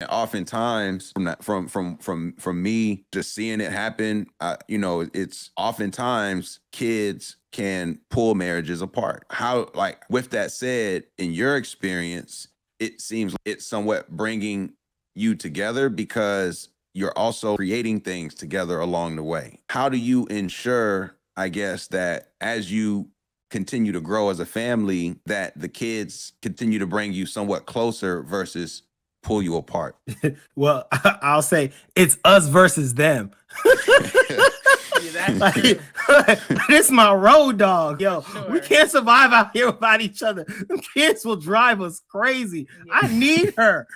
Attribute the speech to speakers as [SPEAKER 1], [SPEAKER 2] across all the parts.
[SPEAKER 1] And oftentimes from that from from from from me just seeing it happen, you know, it's oftentimes kids can pull marriages apart. How like with that said, in your experience, it seems it's somewhat bringing you together because you're also creating things together along the way. How do you ensure, I guess, that as you continue to grow as a family, that the kids continue to bring you somewhat closer versus pull you apart?
[SPEAKER 2] well, I'll say it's us versus them. like, this my road dog, yo. Sure. We can't survive out here without each other. The kids will drive us crazy. Yeah. I need her.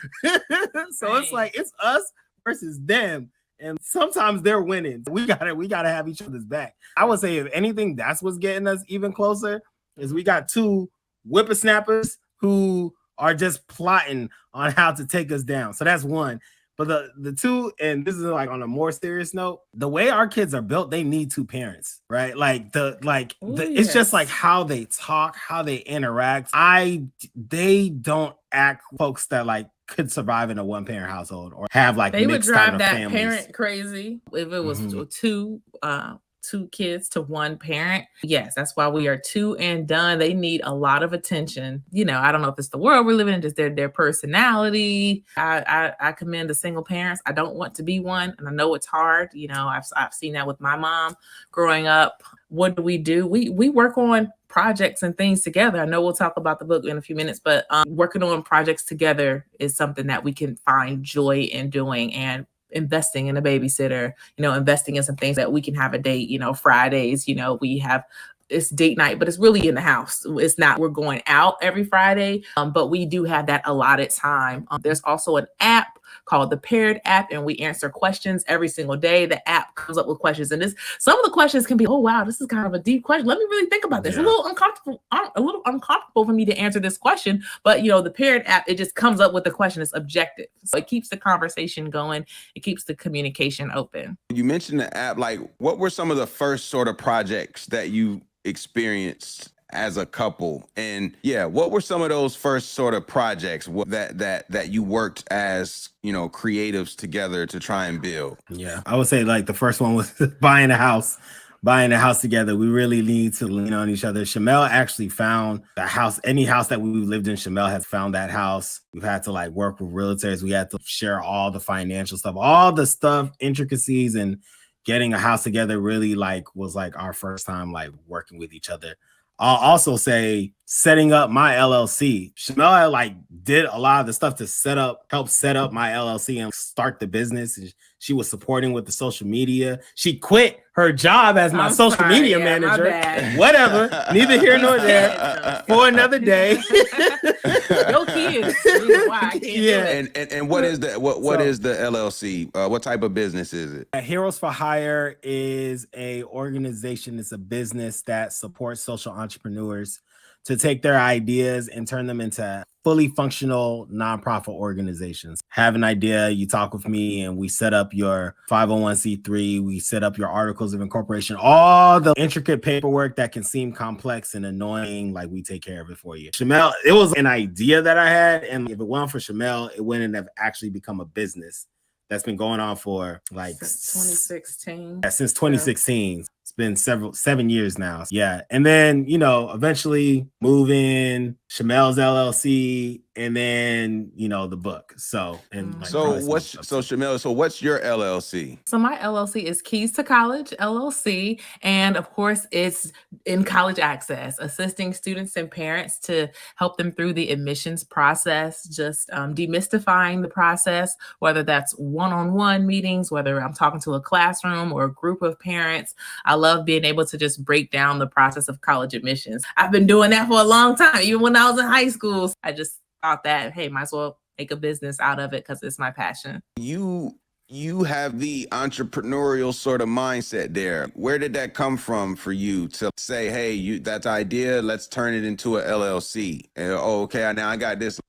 [SPEAKER 2] so right. it's like it's us versus them. And sometimes they're winning. We gotta we gotta have each other's back. I would say if anything, that's what's getting us even closer. Is we got two whippersnappers who are just plotting on how to take us down. So that's one. But the the two, and this is like on a more serious note, the way our kids are built, they need two parents, right? Like the like Ooh, the, yes. it's just like how they talk, how they interact. I they don't act folks that like could survive in a one parent household or have like
[SPEAKER 3] they would drive that families. parent crazy if it was mm-hmm. two uh two kids to one parent. Yes, that's why we are two and done. They need a lot of attention. You know, I don't know if it's the world we're living in, just their their personality. I, I, I commend the single parents. I don't want to be one, and I know it's hard. You know, I've I've seen that with my mom growing up. What do we do? We we work on projects and things together. I know we'll talk about the book in a few minutes, but um, working on projects together is something that we can find joy in doing and investing in a babysitter, you know, investing in some things that we can have a date, you know, Fridays, you know, we have it's date night, but it's really in the house. It's not we're going out every Friday, um, but we do have that allotted time. Um, there's also an app called the Paired app, and we answer questions every single day. The app comes up with questions, and this some of the questions can be, oh wow, this is kind of a deep question. Let me really think about this. Yeah. A little uncomfortable, a little uncomfortable for me to answer this question, but you know, the Paired app, it just comes up with the question. It's objective, so it keeps the conversation going. It keeps the communication open.
[SPEAKER 1] You mentioned the app. Like, what were some of the first sort of projects that you experienced as a couple. And yeah what were some of those first sort of projects that that that you worked as you know creatives together to try and build?
[SPEAKER 2] Yeah i would say like the first one was buying a house buying a house together. We really need to lean on each other. Shamelle actually found the house any house that we've lived in Shamelle has found that house. We've had to like work with realtors. We had to share all the financial stuff. All the stuff intricacies and getting a house together really like was like our first time like working with each other I'll also say setting up my LLC. Shamelle like did a lot of the stuff to set up, help set up my LLC and start the business. And she was supporting with the social media. She quit her job as my I'm social sorry, media yeah, manager. Whatever, neither here nor there. For another day.
[SPEAKER 3] Your kids.
[SPEAKER 1] yeah. And, and and what is the what what so, is the LLC? Uh, what type of business is it?
[SPEAKER 2] Heroes for Hire is a organization. It's a business that supports social entrepreneurs to take their ideas and turn them into fully functional nonprofit organizations. Have an idea, you talk with me, and we set up your 501c3, we set up your articles of incorporation, all the intricate paperwork that can seem complex and annoying, like we take care of it for you. Shamelle, it was an idea that I had, and if it weren't for Shamelle, it wouldn't have actually become a business that's been going on for like
[SPEAKER 3] since 2016.
[SPEAKER 2] Yeah, since 2016. Been several seven years now. Yeah. And then, you know, eventually move in LLC and then, you know, the book. So, and
[SPEAKER 1] like, so what's so Shamelle, so what's your LLC?
[SPEAKER 3] So my LLC is Keys to College LLC. And of course, it's in college access, assisting students and parents to help them through the admissions process, just um, demystifying the process, whether that's one on one meetings, whether I'm talking to a classroom or a group of parents. I love being able to just break down the process of college admissions. I've been doing that for a long time, even when I was in high school. I just thought that, hey, might as well make a business out of it because it's my passion.
[SPEAKER 1] You you have the entrepreneurial sort of mindset there. Where did that come from for you to say, hey, you that idea, let's turn it into a LLC? And, oh, okay, now I got this.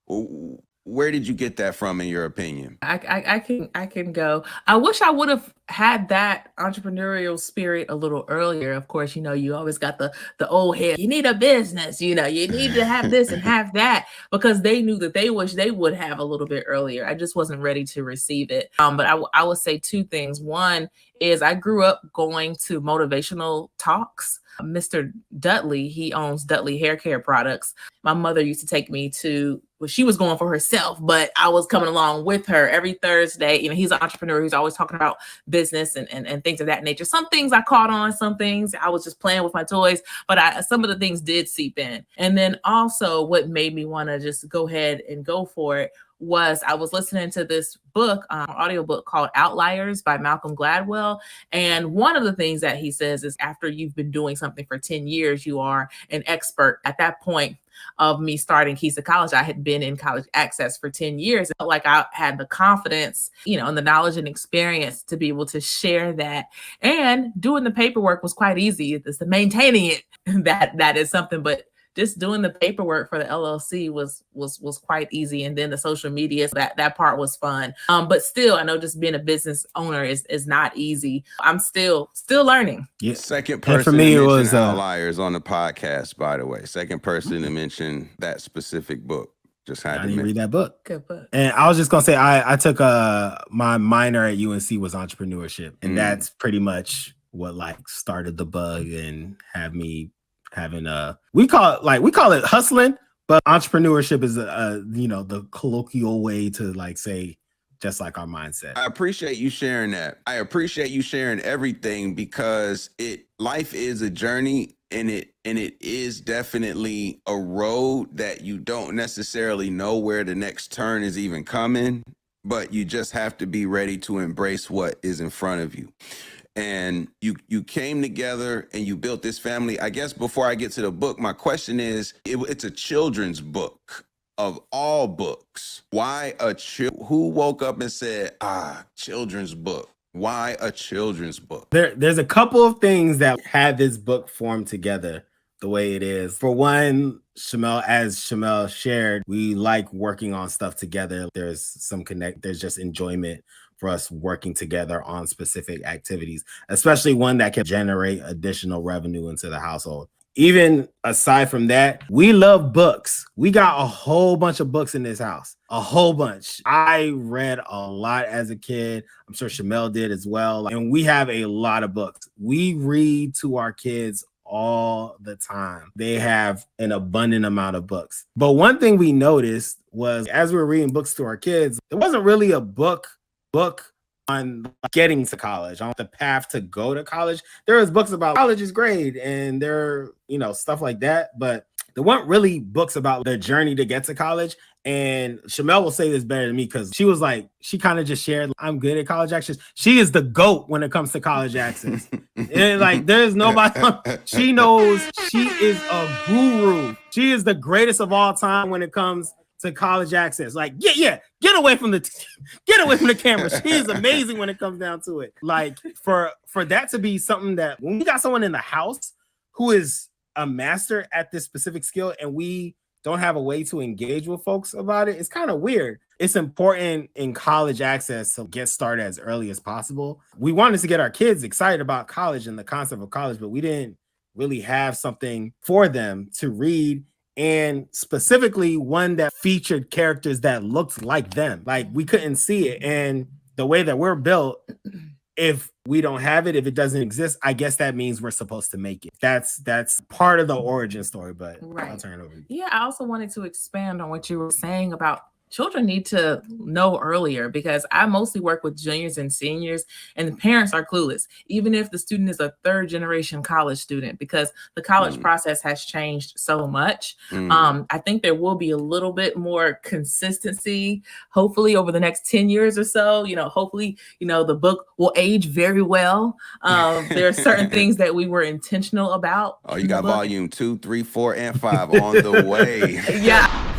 [SPEAKER 1] Where did you get that from in your opinion?
[SPEAKER 3] I, I, I can i can go. I wish i would have had that entrepreneurial spirit a little earlier. Of course you know you always got the the old head you need a business you know you need to have this and have that because they knew that they wish they would have a little bit earlier. I just wasn't ready to receive it. Um but I, I would say two things. One is i grew up going to motivational talks Mr. Dudley, he owns Dudley Hair Care Products. My mother used to take me to well, she was going for herself, but I was coming along with her every Thursday. You know, he's an entrepreneur. He's always talking about business and, and, and things of that nature. Some things I caught on, some things I was just playing with my toys, but I some of the things did seep in. And then also what made me want to just go ahead and go for it was I was listening to this book, um, audiobook called Outliers by Malcolm Gladwell. And one of the things that he says is after you've been doing something for 10 years, you are an expert. At that point of me starting Keys to College, I had been in college access for 10 years. Felt like I had the confidence, you know, and the knowledge and experience to be able to share that. And doing the paperwork was quite easy. It's the maintaining it that that is something, but just doing the paperwork for the LLC was was was quite easy, and then the social media that that part was fun. Um, but still, I know just being a business owner is is not easy. I'm still still learning.
[SPEAKER 1] Yeah, second person and for me it was uh, outliers on the podcast. By the way, second person to mention that specific book. Just had
[SPEAKER 2] I to read that book.
[SPEAKER 3] Good book.
[SPEAKER 2] And I was just gonna say, I I took a uh, my minor at UNC was entrepreneurship, and mm. that's pretty much what like started the bug and have me having a we call it like we call it hustling, but entrepreneurship is a, a you know the colloquial way to like say just like our mindset.
[SPEAKER 1] I appreciate you sharing that. I appreciate you sharing everything because it life is a journey and it and it is definitely a road that you don't necessarily know where the next turn is even coming, but you just have to be ready to embrace what is in front of you and you you came together and you built this family. I guess before i get to the book my question is it, it's a children's book of all books. Why a child who woke up and said ah children's book. Why a children's book?
[SPEAKER 2] There there's a couple of things that had this book formed together the way it is. For one Shamelle, as Shamelle shared, we like working on stuff together. There's some connect, there's just enjoyment for us working together on specific activities, especially one that can generate additional revenue into the household. Even aside from that, we love books. We got a whole bunch of books in this house, a whole bunch. I read a lot as a kid. I'm sure Shamelle did as well. And we have a lot of books. We read to our kids all the time. They have an abundant amount of books. But one thing we noticed was as we were reading books to our kids, it wasn't really a book book on getting to college, on the path to go to college. There was books about college is great and there, you know, stuff like that. But there weren't really books about the journey to get to college. And Shamelle will say this better than me because she was like, she kind of just shared, I'm good at college access. She is the GOAT when it comes to college access. and like, there's nobody, she knows she is a guru. She is the greatest of all time when it comes to college access. Like, yeah, yeah, get away from the get away from the camera. She is amazing when it comes down to it. Like for for that to be something that when we got someone in the house who is a master at this specific skill and we don't have a way to engage with folks about it, it's kind of weird. It's important in college access to get started as early as possible. We wanted to get our kids excited about college and the concept of college, but we didn't really have something for them to read and specifically one that featured characters that looked like them. Like we couldn't see it. And the way that we're built, if we don't have it, if it doesn't exist, I guess that means we're supposed to make it. That's that's part of the origin story, but right. I'll turn it over.
[SPEAKER 3] Yeah, I also wanted to expand on what you were saying about children need to know earlier because I mostly work with juniors and seniors, and the parents are clueless, even if the student is a third generation college student, because the college mm. process has changed so much. Mm. Um, I think there will be a little bit more consistency, hopefully, over the next 10 years or so. You know, hopefully, you know, the book will age very well. Um, there are certain things that we were intentional about.
[SPEAKER 1] Oh, you got volume two, three, four, and five on the way.
[SPEAKER 3] yeah.